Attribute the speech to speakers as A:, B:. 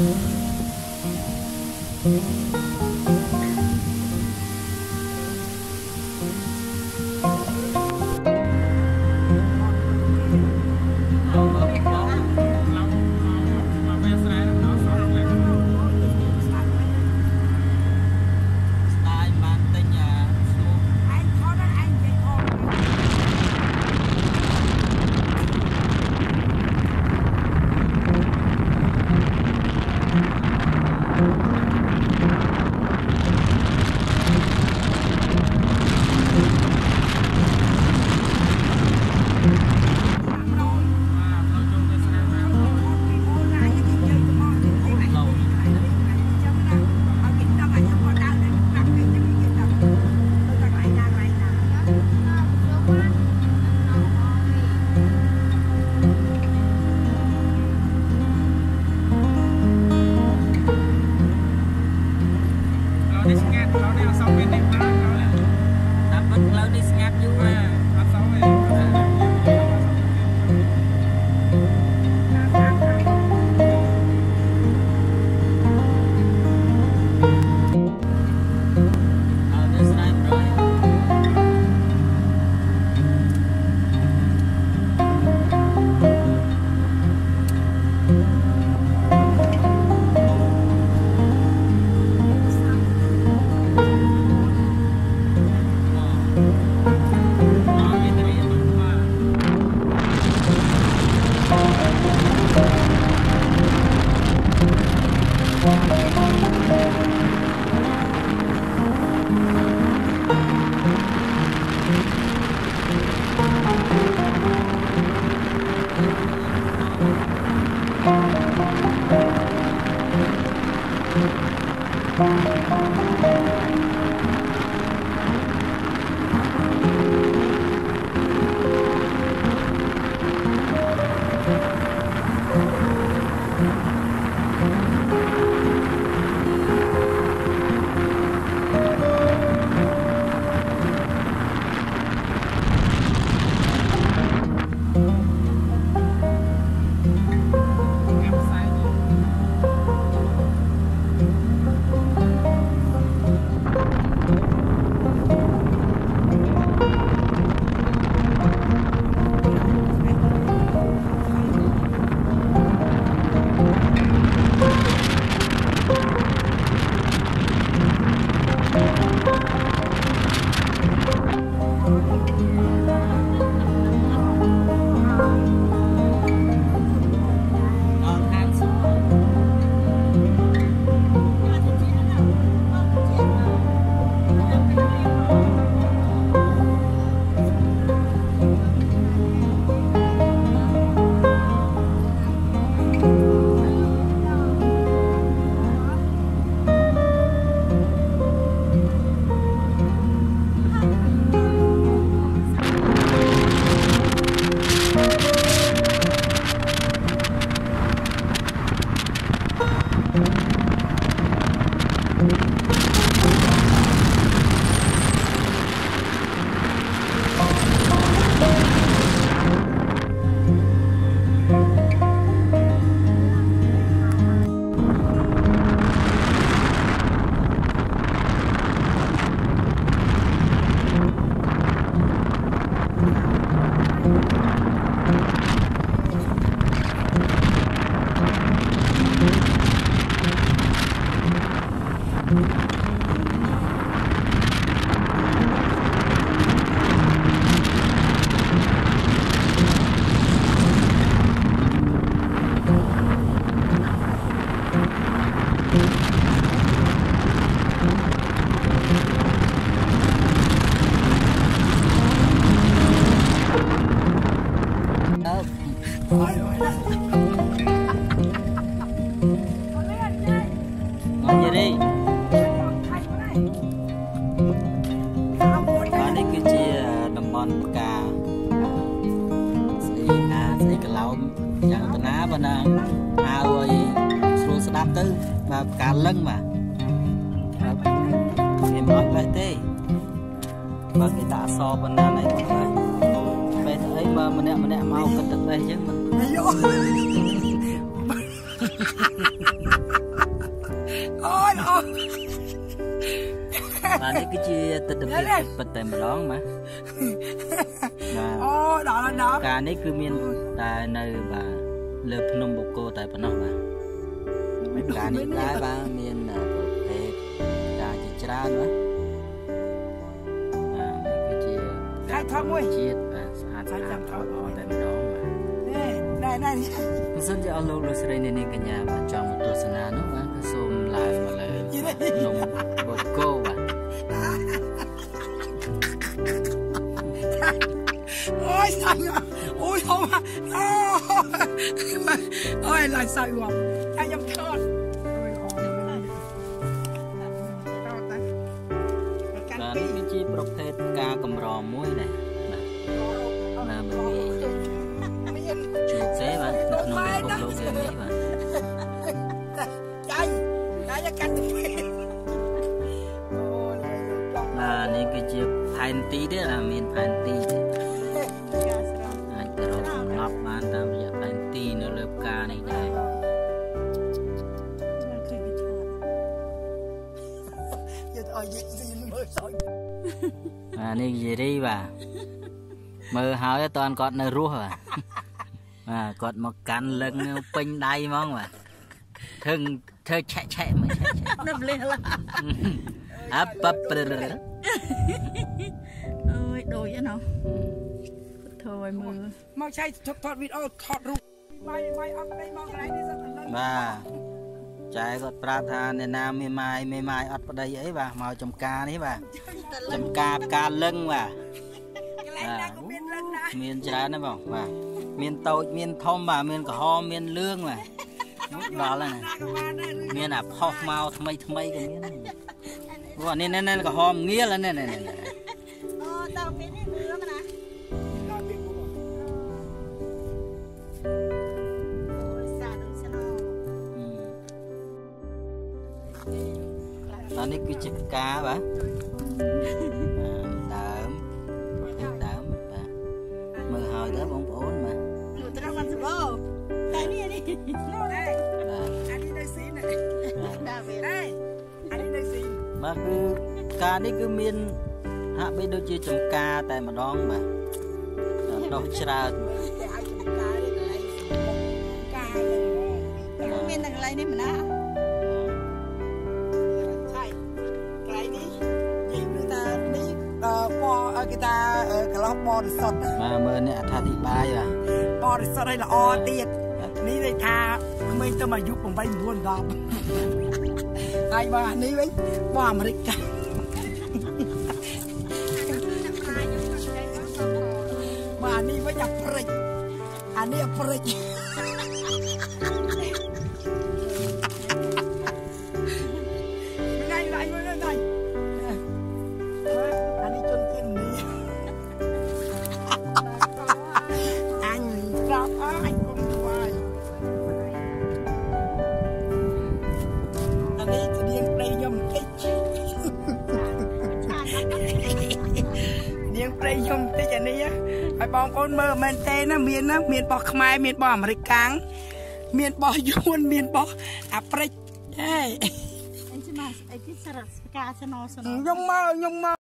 A: Thank you.
B: Thank you. បាទនេះគឺជាតំបន់ផ្កាស្អីអាស្អីកឡោមយ៉ាងតាណាបើណាហៅឲ្យស្រួលស្ដាប់ទៅបាទផ្កាលឹងបាទបាទវាមិនអត់លេះទេបើគេដាក់អសប៉ុណ្ណាណៃទៅហើយពេលទៅអីបើម្នាក់ម្នាក់មកគិតទៅលេះអញ្ចឹងមិន
A: អូយអូយ
B: បាទនេះគឺជាទស្សនវិជ្ជាពិតតែម្ដងបាទបាទ
A: អូដល់ហើយដល់
B: ការនេះគឺមានតែនៅបាទលើភ្នំបូកគោតែប៉ុណ្ណោះបាទហើយការនេះដែរបាទមានប្រភេទការជាច្រើនបាទបាទនេះគឺជា
A: ខែថតមួយ
B: ជាតិបាទស្អាតស្អាតល្អល្អតែម្ដងបាទ
A: នេះ ណែណែ
B: បើសិនជាអស់លោកលោកស្រីនាងកញ្ញាបាទចង់មកទស្សនានោះបាទគឺសូមឡើងមកលើភ្នំបូកគោបាទ
A: អូយសាច់អូយហូមអូអូយឡាយសាច់វ៉ាតែខ្ញុំខត់អូយអូយដល់តែកាន់
B: បាទ
A: ពី
B: នេះគឺជាប្រភេទផ្កាកម្រមួយដែរ បាទ
A: ចាញ់ចាញ់កាន់ទៅអូយចង់
B: បាទនេះគឺជាផែនទីទេអាមានផែនទីទេ
A: ការស្រង់
B: អាចទៅរកកំណត់បានតាមរយៈផែនទីនៅលើផ្កានេះដែរ
A: យកឲ្យយិស៊ីមើលសោយ
B: បាទនេះយាយរីបាទមើលហើយអត់តាន់គាត់នៅរស់បាទ បាទគាត់មកកាន់លឹងពេញដៃហ្មងបាទធ្វើធ្វើឆែកឆែកមើលឆែកឆែក
C: នៅលេះឡា
B: អបបប្ររ
C: អើយដូចឯណោះធ្វើឲ្យមើល
A: មកឆៃថតថតវីដេអូថតរូបបាយបាយអត់ប្តីមកកន្លែងនេះសិនតែឡើង
B: បាទចែគាត់ប្រាប់ថាអ្នកណាមានម៉ាយមេម៉ាយអត់ប្តីអីបាទមកចំការនេះបាទចំការផ្កាលឹងបាទ
A: កន្លែងណាក៏មានលឹងដែរ
B: មានច្រើនណាស់បងបាទ មានតូចមានធំបាទមានក្រហមមានលឿងបាទនោះដល់ហើយណា
A: ណាក៏បានដែរឬ
B: មានអាផុសមកថ្មីថ្មីក៏មានអូនេះនេះនេះក្រហមងាលនេះនេះនេះ
C: អូដល់ពេលនេះលឿងណា
A: ដល់ពីពួក
C: អូយសាដូចស្នោ
B: អានេះគឺជាផ្កាបាទ បាទគឺផ្កានេះគឺមានហាក់បីដូចជាចំការតែម្ដងបាទដុះច្រើន
A: តែឲ្យចំការនេះកន្លែងការហ្នឹង
C: មានតែកន្លែងនេះមិនណា
A: ឆៃកន្លែងនេះនិយាយគឺថានេះអឺពណ៌គេថាកន្លោះបរិសុទ្ធ
B: បាទមើលនេះអត្ថាធិប្បាយបាទ
A: បរិសុទ្ធឲ្យល្អទៀតនេះន័យថាក្មេងទៅអាយុ8 9 10 ហើយបើអានេះវិញបងអាមេរិកកាំងបាទអានេះវិញអាព្រិចអានេះអាព្រិច បងប្អូនមើលមែនទេណាមានណាមានបោះខ្មែរមានបោះអាមេរិកកាំងមានបោះយួនមានបោះអាព្រិចហេ
C: អញ្ចឹងមកអីគេសារស្កាស្នោស្នោ
A: ខ្ញុំមកខ្ញុំមក